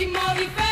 move e move e fé.